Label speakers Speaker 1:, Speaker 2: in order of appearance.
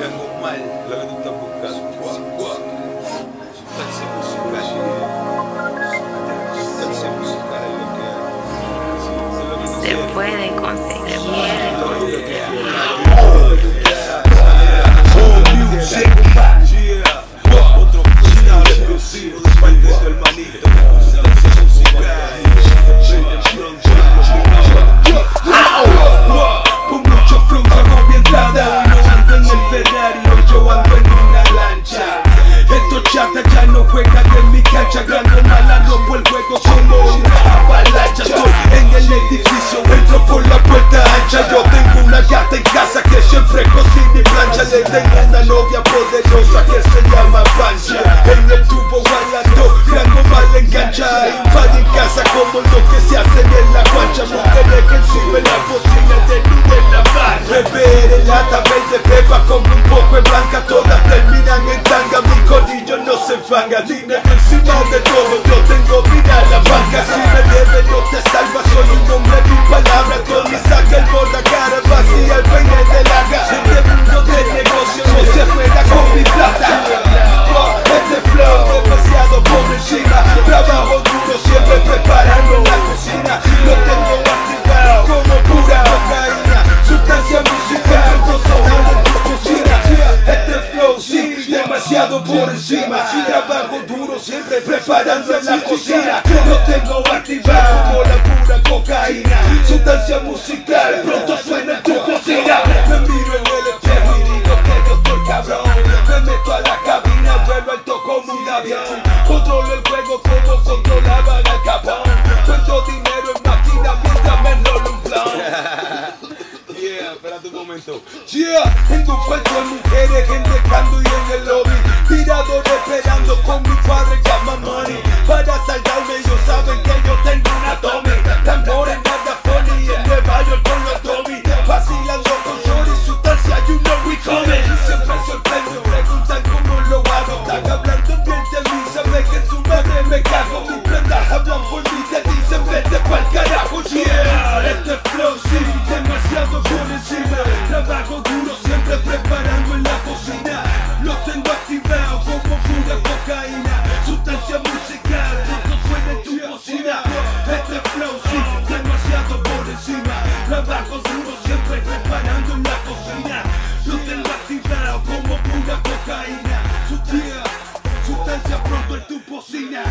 Speaker 1: Gango mal, lo que tú estás buscando. Sustancia musical. Sustancia musical es lo que hay. Es lo que tú
Speaker 2: Se
Speaker 1: quieres.
Speaker 2: puede conseguir.
Speaker 1: Es lo casa como lo que se hace en la guancha. Mujeres que suben la luz en la barra. Beber en lata, de pepa como un poco en blanca. Todas terminan en tanga, mi codillo no se enfanga. Dinero encima de todo, yo tengo vida en la banca. Si me debe por encima. Trabajo duro siempre preparando en la cocina. Lo tengo activado como la pura cocaína. Sustancia musical, pronto suena en tu cocina. Me miro en el espejo y digo que yo estoy cabrón. Me meto a la cabina, vuelvo alto como un avión. Controlo el juego como controlaba el capón Cuento dinero en máquina mientras me enrolo un plan. Yeah, espérate un momento. Yeah, en un cuarto de mujeres, gente y en el lobby. Tirador esperando con mi padre, tu porcina.